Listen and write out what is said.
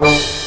you.